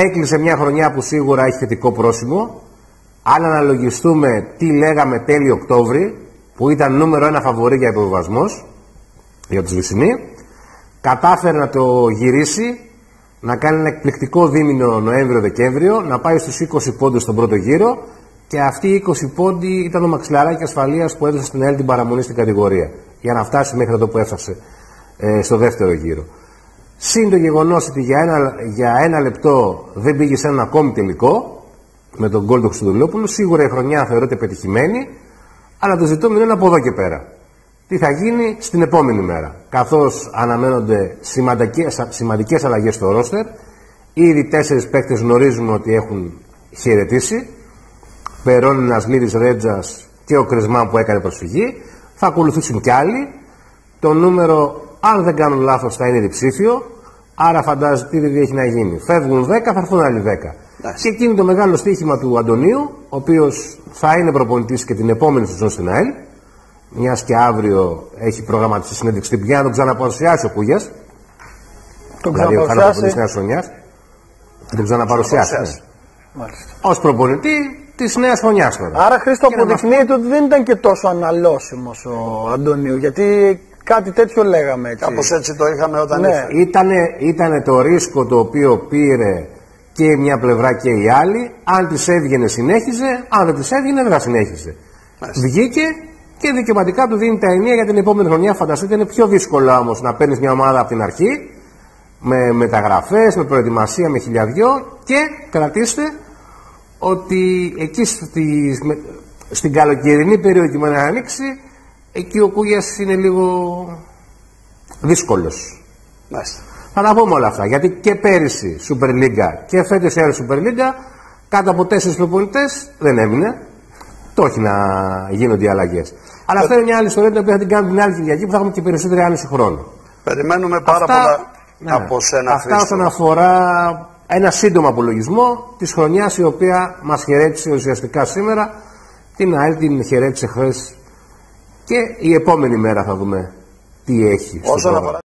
Έκλεισε μια χρονιά που σίγουρα έχει θετικό πρόσημο. Αν αναλογιστούμε τι λέγαμε τέλη Οκτώβρη, που ήταν νούμερο ένα φαβορή για υποβιβασμός για τους Βυσσινοί, κατάφερε να το γυρίσει, να κάνει ένα εκπληκτικό δίμηνο Νοέμβριο-Δεκέμβριο, να πάει στους 20 πόντους στον πρώτο γύρο και αυτοί οι 20 πόντοι ήταν το μαξιλαράκι ασφαλείας που έδωσε στην ΕΛ την παραμονή στην κατηγορία για να φτάσει μέχρι εδώ που έφτασε ε, στο δεύτερο γύρο. Συν το γεγονός ότι για ένα, για ένα λεπτό δεν πήγε σε έναν ακόμη τελικό με τον γκολ του Χρυστοδουλόπουλου, σίγουρα η χρονιά θεωρείται πετυχημένη, αλλά το ζητούμενο είναι από εδώ και πέρα. Τι θα γίνει στην επόμενη μέρα. Καθώς αναμένονται σημαντικέ αλλαγές στο ρόστερ, ήδη τέσσερις παίκτες γνωρίζουμε ότι έχουν χαιρετήσει. Περώνει Νασλίδη Ρέτζας και ο Κρισμάν που έκανε προσφυγή. Θα ακολουθήσουν κι άλλοι. Το νούμερο, αν δεν κάνω λάθος, θα είναι διψήφιο. Άρα φαντάζεται τι έχει να γίνει. Φεύγουν 10, θα έρθουν άλλοι 10. Και εκείνη το μεγάλο στοίχημα του Αντωνίου, ο οποίος θα είναι προπονητής και την επόμενη σεζόν στην ΑΕΛ, μιας και αύριο έχει προγραμματιστεί συνέντευξη στην για να τον ξαναπαρουσιάσει ο Κούγιας. Τον δηλαδή ο ξαναπαρουσιάσει. τη Νέας Χρονιάς. Θα τον ξαναπαρουσιάσει. Ναι. Ω προπονητή της Νέας Χρονιάς τώρα. Άρα Χρήστο Και να μας αποδεικνύεται ότι δεν ήταν και τόσο αναλώσιμος ο Αντωνίου, γιατί κάτι τέτοιο λέγαμε έτσι. Κάπως έτσι το είχαμε όταν Ναι. ήρθε. Ήτανε, ήτανε το ρίσκο το οποίο πήρε και μια πλευρά και η άλλη. Αν τη έβγαινε, συνέχιζε. Αν δεν τη έβγαινε, δεν θα συνέχιζε. Μάλιστα. Βγήκε και δικαιωματικά του δίνει τα ενία για την επόμενη χρονιά. Φανταστείτε, είναι πιο δύσκολο όμως να παίρνεις μια ομάδα από την αρχή με μεταγραφές, με προετοιμασία, με χιλιαδιό και κρατήστε ότι εκεί στη, με- στην καλοκαιρινή περίοδο και με να ανοίξει, εκεί ο Κούγιας είναι λίγο δύσκολος. Μάλιστα. Θα τα πούμε όλα αυτά. Γιατί και πέρυσι Super League και φέτος η άλλη Super League κάτω από τέσσερις προπονητές δεν έμεινε. Το όχι να γίνονται οι αλλαγές. Αλλά αυτό είναι μια άλλη ιστορία την οποία θα την κάνουμε την άλλη Κυριακή που θα έχουμε και περισσότερη άνεση χρόνου. Περιμένουμε πάρα πολλά ναι, από σένα, αυτά Χρήστο. όσον αφορά ένα σύντομο απολογισμό της χρονιάς η οποία μας χαιρέτησε ουσιαστικά σήμερα. Την ΑΕΛ την χαιρέτησε χθες και η επόμενη μέρα θα δούμε τι έχει. στο Όσον πρόγραμμα. αφορά